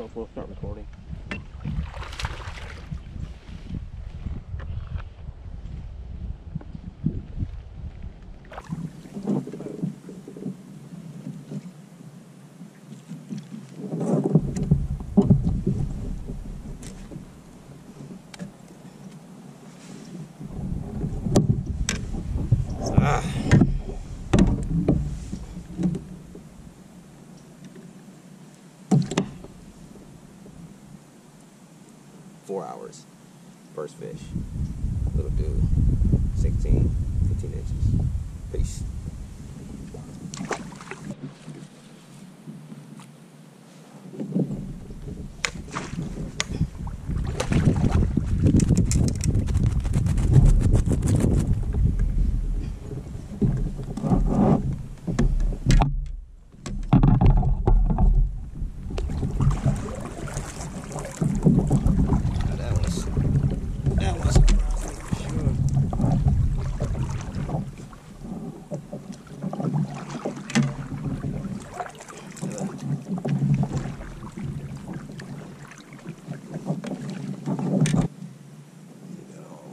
No, we'll start recording. Four hours. First fish. Little dude. 16, 15 inches. Peace. Now that was that was surprising for sure.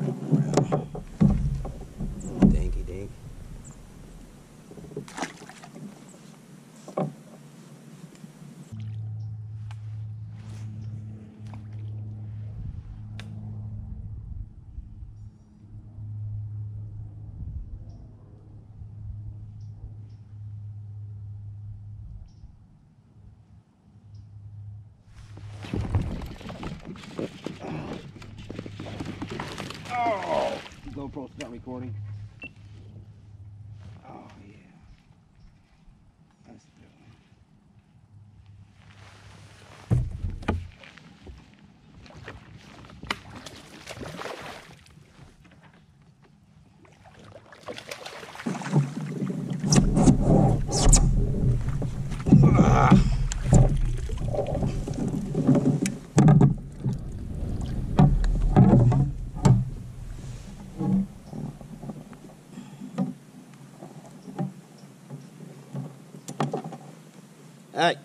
Got all Oh! GoPro, start recording. Good.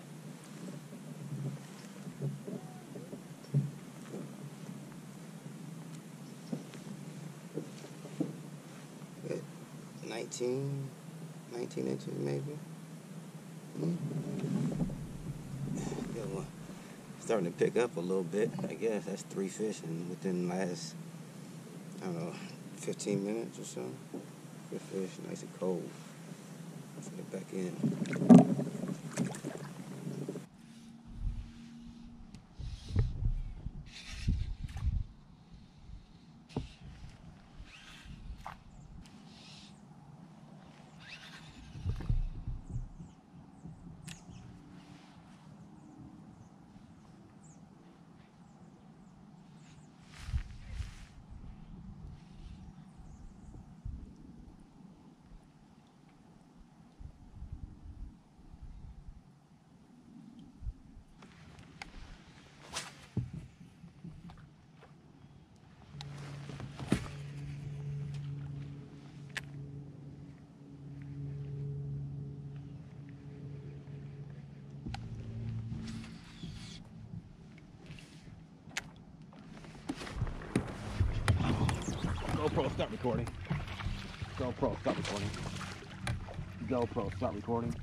19, 19 inches maybe. Hmm. Good one. Starting to pick up a little bit. I guess that's three fish in within the last, I don't know, 15 minutes or so. Good fish, nice and cold. Let's get back in. GoPro, start recording. GoPro, start recording. GoPro, start recording.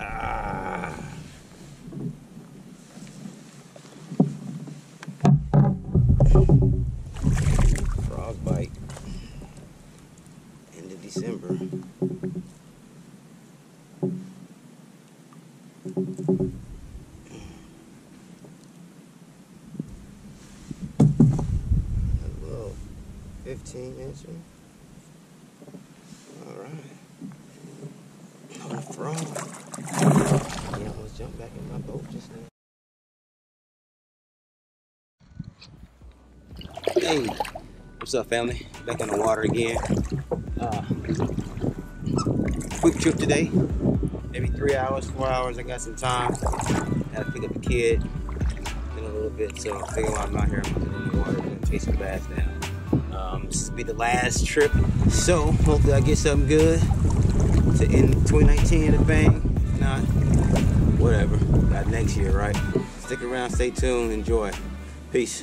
Ah. Frog bite. End of December. A little 15 incher. All right. Oh, a frog. He almost jumped back in my boat just now. Hey, what's up, family? Back on the water again. Uh, quick trip today. Maybe three hours, four hours. I got some time. Had to pick up a kid in a little bit, so I figure while I'm out here, I'm gonna get in the water and chase some bass down. This will be the last trip. So hopefully I get something good to end 2019 in a bang. If not, whatever. Got next year, right? Stick around, stay tuned, enjoy. Peace.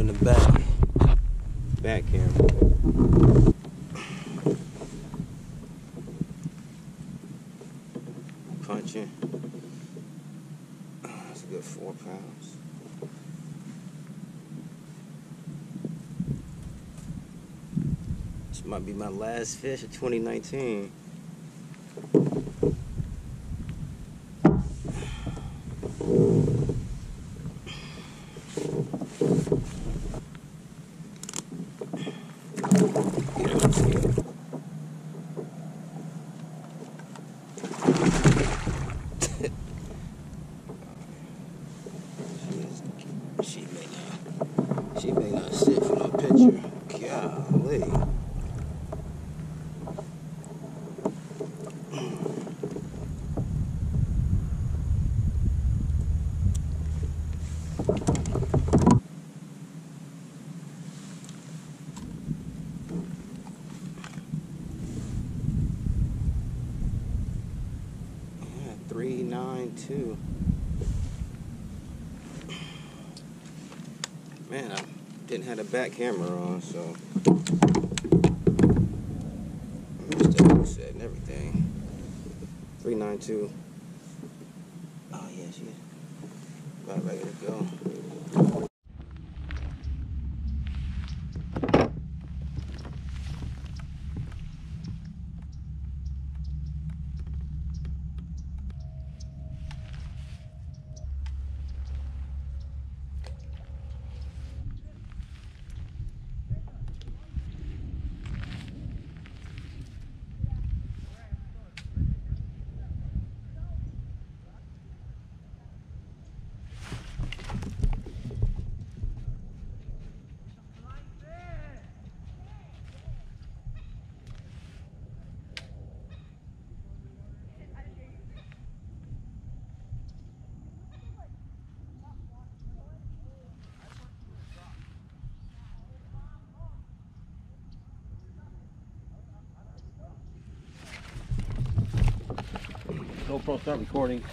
in the back back camera. Punching. That's a good four pounds. This might be my last fish of 2019. You don't see it. She may not. She may not sit for no picture. Golly. Yeah, three nine two. Man, I didn't have a back camera on, so missed the set and everything. Three nine two. Oh yeah, she about ready to go. GoPro, start recording.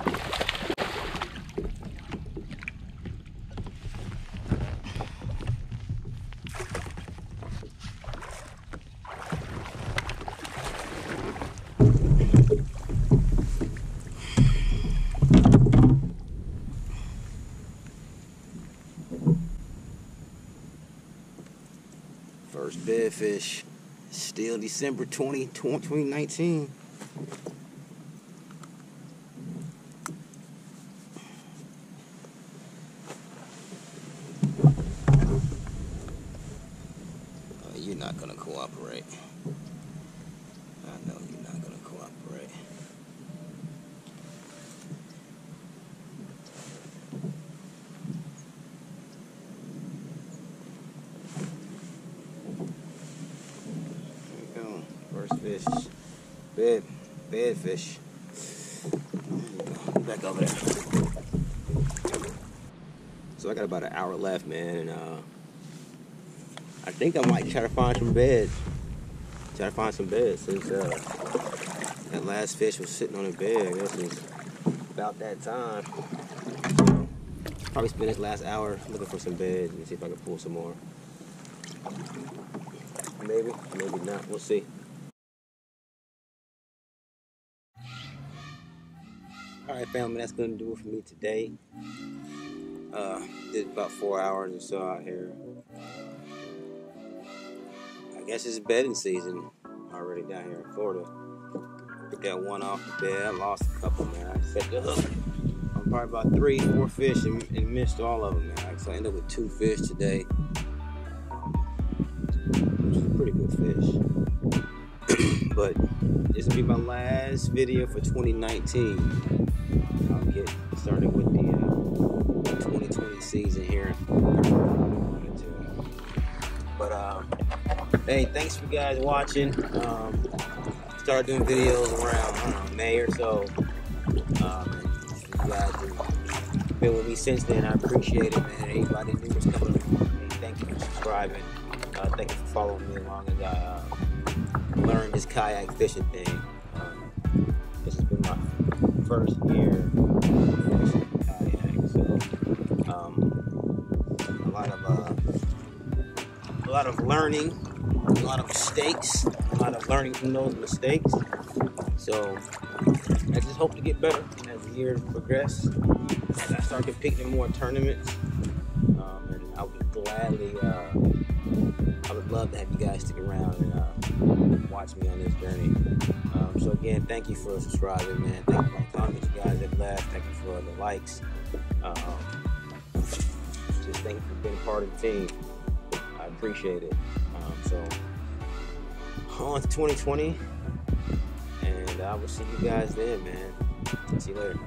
First bed fish. Still December 20, 2019. Oh, you're not gonna cooperate. I know you're not gonna cooperate. There you go. First fish. Bed. Bed fish. Back over there. So I got about an hour left, man, and uh I think I might try to find some beds. Try to find some beds since uh that last fish was sitting on a bed. I guess it's about that time. Probably spend this last hour looking for some beds and see if I can pull some more. Maybe, maybe not. We'll see. All right, family, that's gonna do it for me today. Uh, did about four hours or so out here. Guess it's bedding season already down here in Florida. Picked that one off the bed. I lost a couple, man. I set the hook on probably about three, four fish and, and missed all of them, man. So I ended up with two fish today. Which is a pretty good fish. but this will be my last video for 2019. I'll get started with the uh, 2020 season here. But uh, hey, thanks for guys watching. Um, started doing videos around May or so. Um, you guys have been with me since then. I appreciate it, man. Anybody new is coming, thank you for subscribing. Uh, thank you for following me along as I uh, learn this kayak fishing thing. Um, this has been my first year kayak, so um, a lot of uh, a lot of learning, a lot of mistakes, a lot of learning from those mistakes. So I just hope to get better as the year progress. As I start competing in more tournaments, um, and I would gladly, uh, I would love to have you guys stick around and uh, watch me on this journey. Um, so again, thank you for subscribing, man. Thank you for the comments you guys have left. Thank you for the likes. Um, just thank you for being part of the team. I appreciate it. Um, so on 2020, and I will see you guys then, man. See you later.